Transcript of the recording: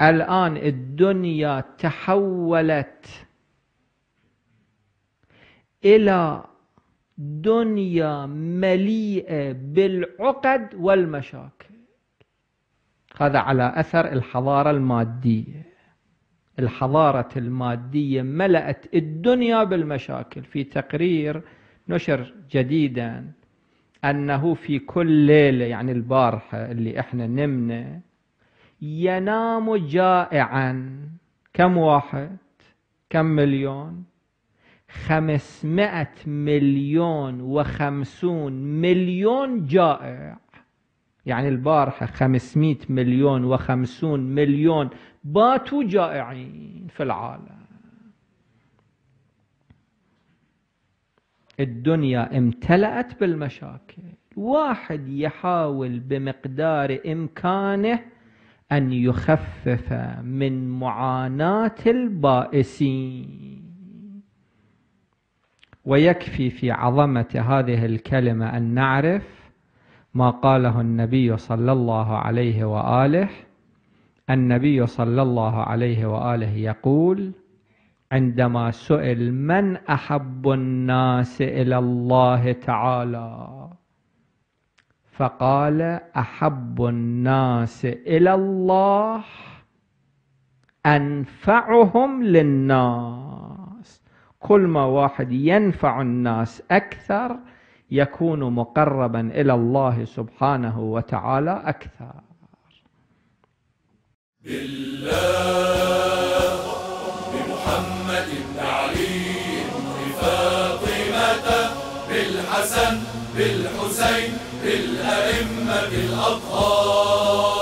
الآن الدنيا تحولت إلى دنيا مليئة بالعقد والمشاكل. هذا على أثر الحضارة المادية. الحضارة المادية ملأت الدنيا بالمشاكل. في تقرير نشر جديدا أنه في كل ليلة يعني البارحة اللي إحنا نمنا ينام جائعا. كم واحد؟ كم مليون؟ خمسمائة مليون وخمسون مليون جائع. يعني البارحة خمسمائة مليون وخمسون مليون باتوا جائعين في العالم. الدنيا امتلأت بالمشاكل. واحد يحاول بمقدار إمكانه أن يخفف من معاناة البائسين. ويكفي في عظمة هذه الكلمة أن نعرف ما قاله النبي صلى الله عليه وآله. النبي صلى الله عليه وآله يقول عندما سئل من أحب الناس إلى الله تعالى؟ فقال أحب الناس إلى الله أنفعهم للناس. كل ما واحد ينفع الناس أكثر يكون مقربا إلى الله سبحانه وتعالى أكثر. بالله بالحسن بالحسين بالأئمة الأطهار.